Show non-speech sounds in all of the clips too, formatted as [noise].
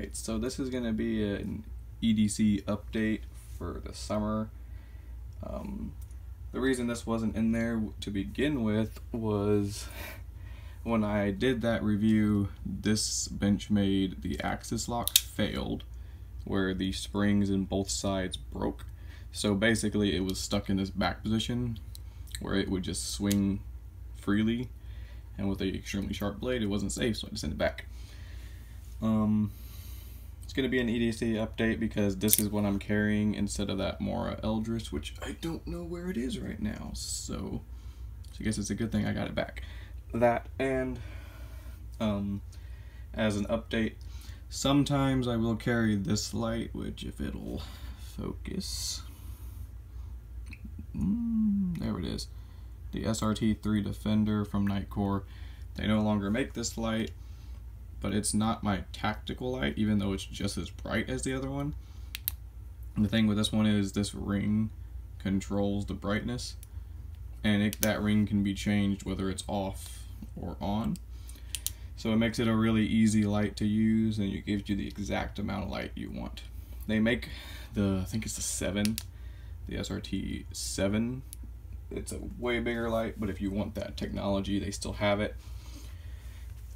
Alright, so this is going to be an EDC update for the summer. Um, the reason this wasn't in there to begin with was [laughs] when I did that review, this Benchmade, the axis lock failed, where the springs in both sides broke. So basically it was stuck in this back position where it would just swing freely and with a extremely sharp blade it wasn't safe so I just sent it back. Um, it's going to be an EDC update because this is what I'm carrying instead of that Mora Eldris, which I don't know where it is right now. So, so I guess it's a good thing I got it back. That and um, as an update, sometimes I will carry this light, which if it'll focus, mm, there it is, the SRT3 Defender from Nitecore. They no longer make this light but it's not my tactical light, even though it's just as bright as the other one. And the thing with this one is this ring controls the brightness, and it, that ring can be changed whether it's off or on. So it makes it a really easy light to use, and it gives you the exact amount of light you want. They make the, I think it's the 7, the SRT 7. It's a way bigger light, but if you want that technology, they still have it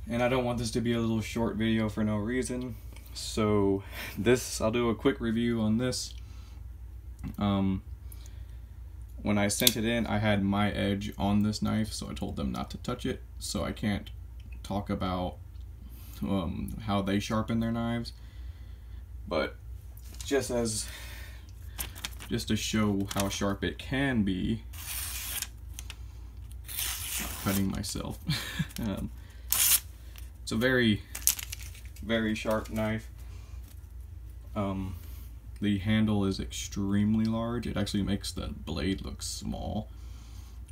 and I don't want this to be a little short video for no reason. So [laughs] this I'll do a quick review on this. Um, when I sent it in I had my edge on this knife so I told them not to touch it so I can't talk about um, how they sharpen their knives. But just as just to show how sharp it can be cutting myself. [laughs] Um, a very, very sharp knife. Um, the handle is extremely large. It actually makes the blade look small.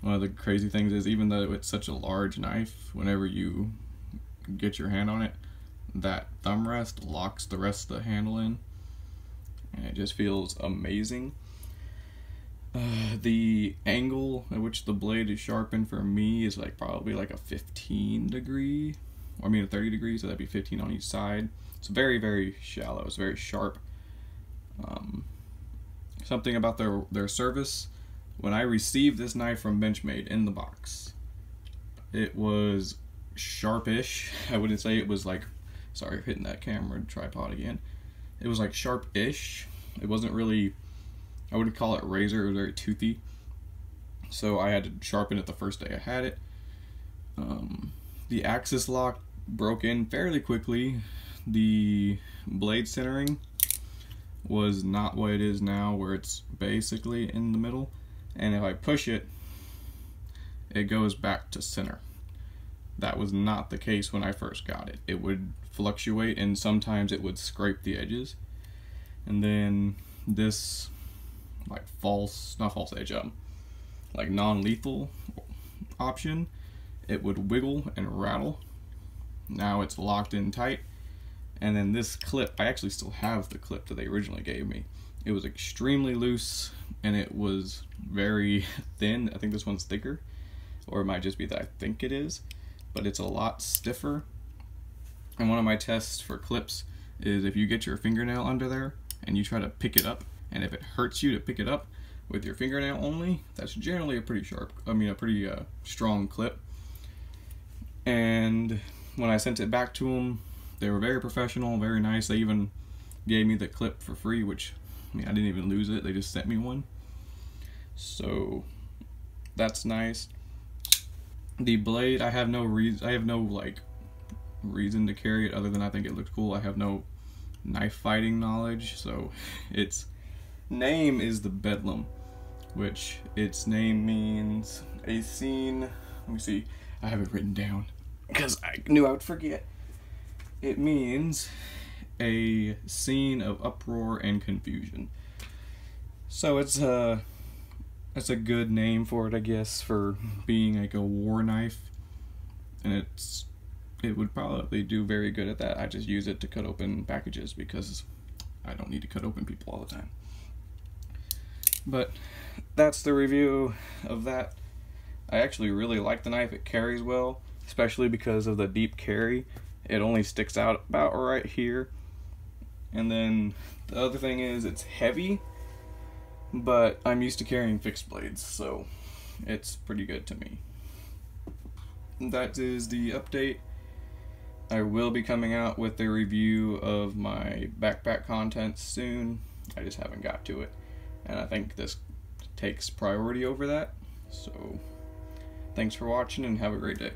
One of the crazy things is even though it's such a large knife, whenever you get your hand on it, that thumb rest locks the rest of the handle in. And it just feels amazing. Uh, the angle at which the blade is sharpened for me is like probably like a 15 degree I mean 30 degrees, so that'd be 15 on each side. It's very, very shallow. It's very sharp. Um, something about their their service. When I received this knife from Benchmade in the box, it was sharpish. [laughs] I wouldn't say it was like, sorry, hitting that camera tripod again. It was like sharp-ish. It wasn't really, I wouldn't call it razor. It was very toothy. So I had to sharpen it the first day I had it. Um, the axis lock broke in fairly quickly. The blade centering was not what it is now where it's basically in the middle and if I push it it goes back to center. That was not the case when I first got it. It would fluctuate and sometimes it would scrape the edges and then this like false not false edge um like non-lethal option it would wiggle and rattle now it's locked in tight. And then this clip, I actually still have the clip that they originally gave me. It was extremely loose and it was very [laughs] thin. I think this one's thicker, or it might just be that I think it is, but it's a lot stiffer. And one of my tests for clips is if you get your fingernail under there and you try to pick it up, and if it hurts you to pick it up with your fingernail only, that's generally a pretty sharp, I mean a pretty uh, strong clip. And when I sent it back to them, they were very professional, very nice. They even gave me the clip for free, which I mean, I didn't even lose it. They just sent me one. So that's nice. The blade, I have no reason, I have no like reason to carry it other than I think it looks cool. I have no knife fighting knowledge, so [laughs] its name is the Bedlam, which its name means a scene. Let me see, I have it written down because I knew I would forget. It means a scene of uproar and confusion. So it's a it's a good name for it, I guess, for being like a war knife, and it's it would probably do very good at that. I just use it to cut open packages because I don't need to cut open people all the time. But that's the review of that. I actually really like the knife. It carries well especially because of the deep carry. It only sticks out about right here. And then the other thing is it's heavy, but I'm used to carrying fixed blades, so it's pretty good to me. That is the update. I will be coming out with a review of my backpack contents soon. I just haven't got to it. And I think this takes priority over that. So, thanks for watching and have a great day.